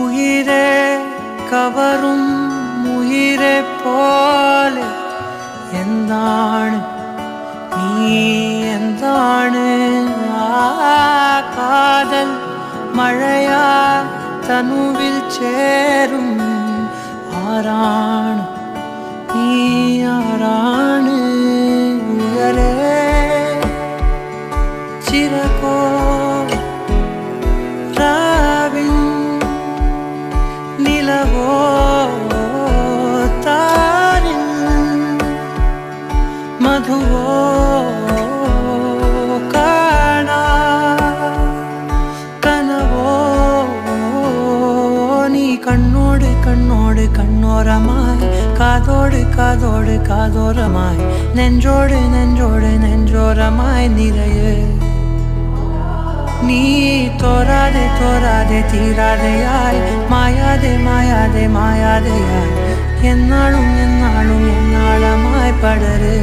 ഉയിരെ കവറും ഉയിരെ പോലെ. എന്താണ്? നീ എന്താണ്? ആ കാതൽ മഴയാ തനുവിൽ ചേരും. മധുവോ കാണാ കനവോ? നീ കണ്ണോട് കണ്ണോട് കണ്ണോരമായി കാതോട് കാതോട് കാതോരമായി നെഞ്ചോട് നെഞ്ചോട് നെഞ്ചോരമായി നിറയെ. നീ തോരാതെ തോരാതെ തീരാതെയായി മായാതെ മായാതെ മായാതെയായി എന്നാളും എന്നാളും എന്നാളമായി പടരേ.